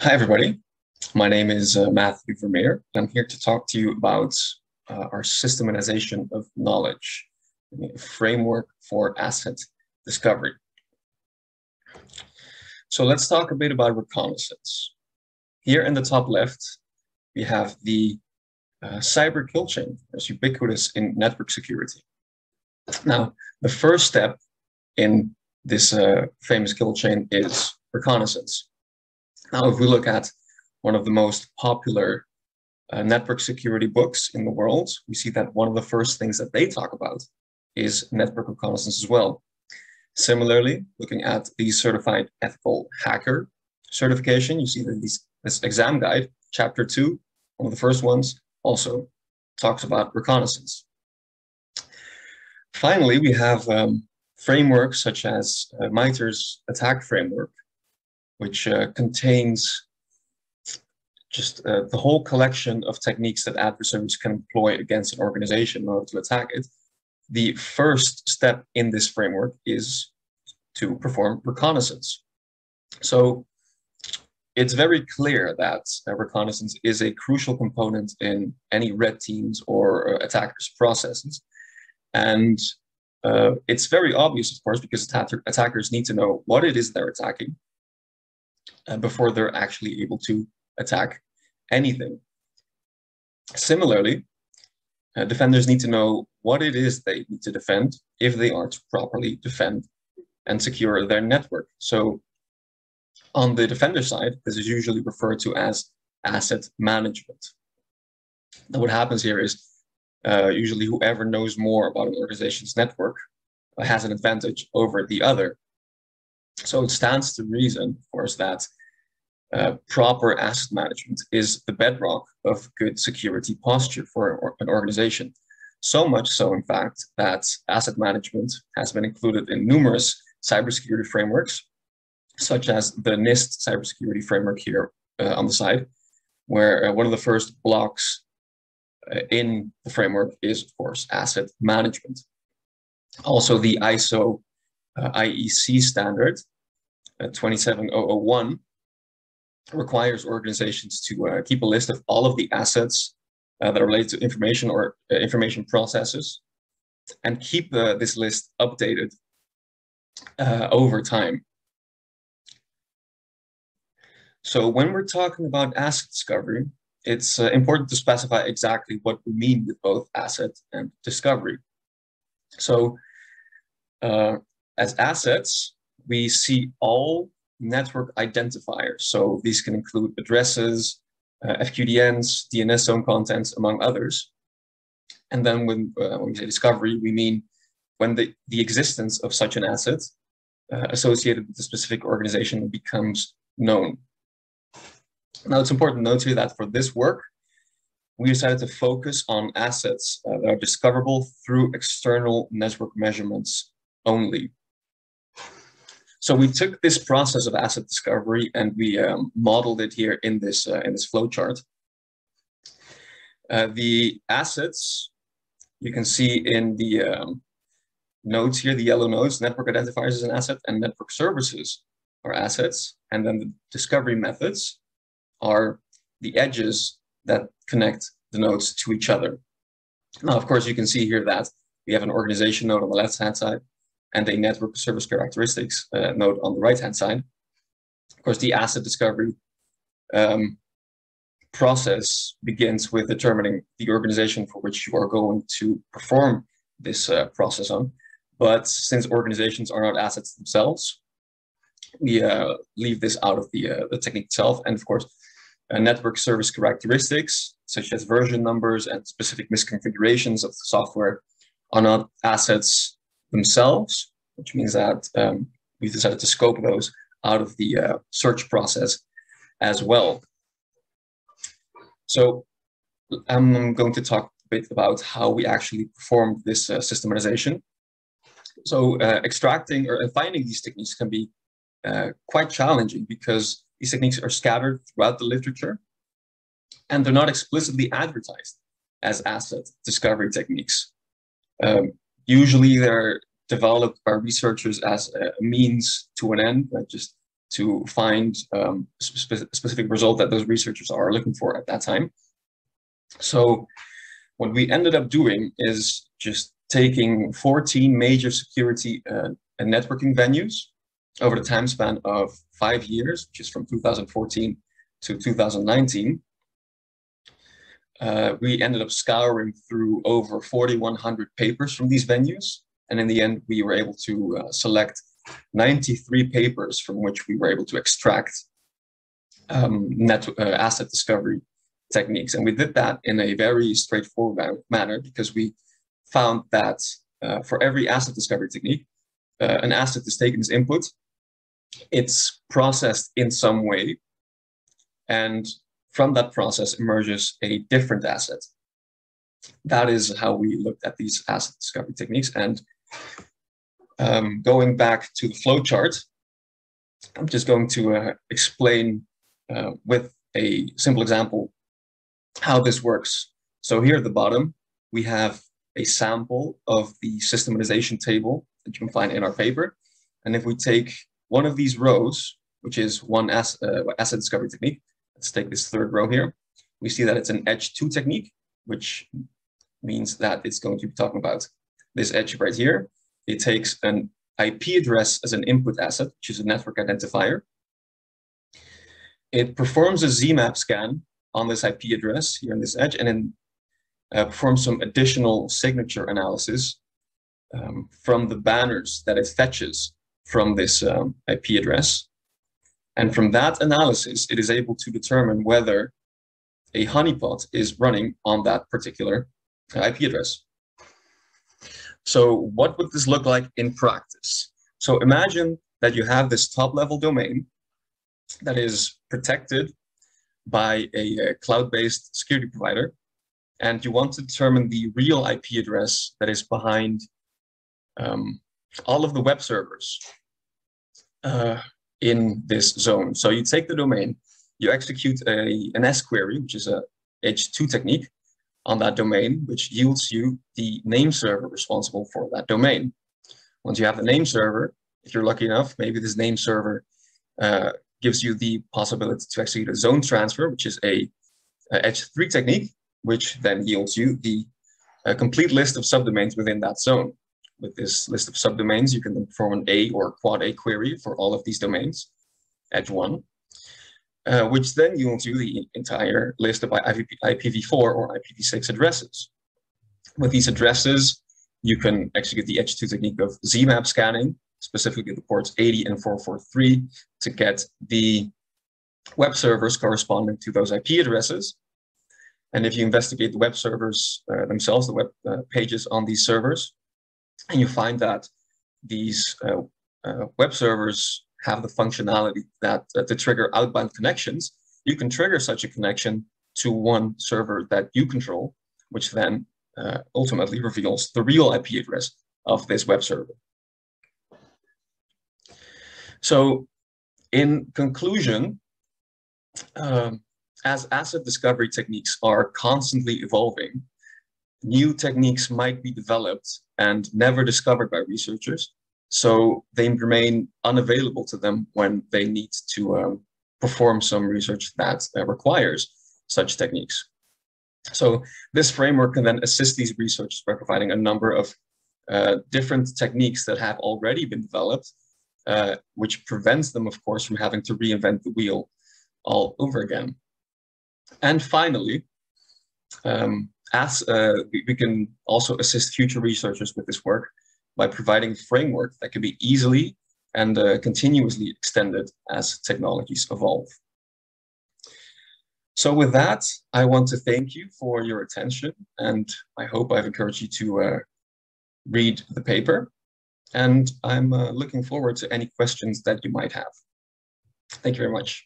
Hi, everybody. My name is uh, Matthew Vermeer, I'm here to talk to you about uh, our systematization of knowledge, a framework for asset discovery. So let's talk a bit about reconnaissance. Here in the top left, we have the uh, cyber kill chain as ubiquitous in network security. Now, the first step in this uh, famous kill chain is reconnaissance. Now, if we look at one of the most popular uh, network security books in the world, we see that one of the first things that they talk about is network reconnaissance as well. Similarly, looking at the certified ethical hacker certification, you see that these, this exam guide, chapter two, one of the first ones, also talks about reconnaissance. Finally, we have um, frameworks such as uh, MITRE's ATT&CK framework, which uh, contains just uh, the whole collection of techniques that adversaries can employ against an organization in order to attack it. The first step in this framework is to perform reconnaissance. So it's very clear that uh, reconnaissance is a crucial component in any red teams or uh, attackers processes. And uh, it's very obvious, of course, because attackers need to know what it is they're attacking uh, before they're actually able to attack anything. Similarly, uh, defenders need to know what it is they need to defend if they are to properly defend and secure their network. So on the defender side, this is usually referred to as asset management. Now what happens here is uh, usually whoever knows more about an organization's network has an advantage over the other. So it stands to reason, of course, that uh, proper asset management is the bedrock of good security posture for an organization. So much so, in fact, that asset management has been included in numerous cybersecurity frameworks, such as the NIST cybersecurity framework here uh, on the side, where uh, one of the first blocks uh, in the framework is, of course, asset management. Also, the ISO IEC standard uh, 27001 requires organizations to uh, keep a list of all of the assets uh, that are related to information or uh, information processes and keep this list updated uh, over time. So when we're talking about asset discovery, it's uh, important to specify exactly what we mean with both asset and discovery. So uh, as assets, we see all network identifiers. So these can include addresses, uh, FQDNs, DNS zone contents, among others. And then when, uh, when we say discovery, we mean when the, the existence of such an asset uh, associated with a specific organization becomes known. Now, it's important to note here that for this work, we decided to focus on assets uh, that are discoverable through external network measurements only. So we took this process of asset discovery and we um, modeled it here in this uh, in this flowchart. Uh, the assets you can see in the um, nodes here, the yellow nodes, network identifiers is an asset and network services are assets. And then the discovery methods are the edges that connect the nodes to each other. Now, of course, you can see here that we have an organization node on the left-hand side and a network service characteristics uh, node on the right-hand side. Of course, the asset discovery um, process begins with determining the organization for which you are going to perform this uh, process on. But since organizations are not assets themselves, we uh, leave this out of the, uh, the technique itself. And of course, uh, network service characteristics, such as version numbers and specific misconfigurations of the software, are not assets themselves, which means that um, we decided to scope those out of the uh, search process as well. So I'm going to talk a bit about how we actually performed this uh, systematization. So uh, extracting or finding these techniques can be uh, quite challenging because these techniques are scattered throughout the literature and they're not explicitly advertised as asset discovery techniques. Um, usually they're developed by researchers as a means to an end, just to find um, spe specific result that those researchers are looking for at that time. So what we ended up doing is just taking 14 major security uh, and networking venues over the time span of five years, which is from 2014 to 2019. Uh, we ended up scouring through over 4,100 papers from these venues. And in the end, we were able to uh, select 93 papers from which we were able to extract um, net, uh, asset discovery techniques. And we did that in a very straightforward manner because we found that uh, for every asset discovery technique, uh, an asset is taken as input, it's processed in some way, and from that process emerges a different asset. That is how we looked at these asset discovery techniques. And um, going back to the flowchart, I'm just going to uh, explain uh, with a simple example how this works. So here at the bottom, we have a sample of the systematization table that you can find in our paper. And if we take one of these rows, which is one uh, asset discovery technique, let's take this third row here, we see that it's an edge two technique, which means that it's going to be talking about this edge right here. It takes an IP address as an input asset, which is a network identifier. It performs a ZMAP scan on this IP address here in this edge, and then uh, performs some additional signature analysis um, from the banners that it fetches from this um, IP address. And from that analysis, it is able to determine whether a honeypot is running on that particular IP address. So what would this look like in practice? So imagine that you have this top level domain that is protected by a, a cloud-based security provider, and you want to determine the real IP address that is behind um, all of the web servers uh, in this zone. So you take the domain, you execute a, an NS query, which is a Edge 2 technique, on that domain, which yields you the name server responsible for that domain. Once you have the name server, if you're lucky enough, maybe this name server uh, gives you the possibility to execute a zone transfer, which is a, a Edge 3 technique, which then yields you the complete list of subdomains within that zone. With this list of subdomains, you can perform an A or quad A query for all of these domains, Edge 1 uh, which then yields you the entire list of IPv4 or IPv6 addresses. With these addresses, you can execute the Edge 2 technique of ZMAP scanning, specifically the ports 80 and 443, to get the web servers corresponding to those IP addresses. And if you investigate the web servers uh, themselves, the web uh, pages on these servers, and you find that these uh, uh, web servers have the functionality that uh, to trigger outbound connections, you can trigger such a connection to one server that you control, which then uh, ultimately reveals the real IP address of this web server. So in conclusion, um, as asset discovery techniques are constantly evolving, new techniques might be developed and never discovered by researchers, so they remain unavailable to them when they need to um, perform some research that uh, requires such techniques. So this framework can then assist these researchers by providing a number of uh, different techniques that have already been developed, uh, which prevents them, of course, from having to reinvent the wheel all over again. And finally, um, as uh, we, can also assist future researchers with this work by providing framework that can be easily and uh, continuously extended as technologies evolve. So with that, I want to thank you for your attention, and I hope I've encouraged you to uh, read the paper. And I'm uh, looking forward to any questions that you might have. Thank you very much.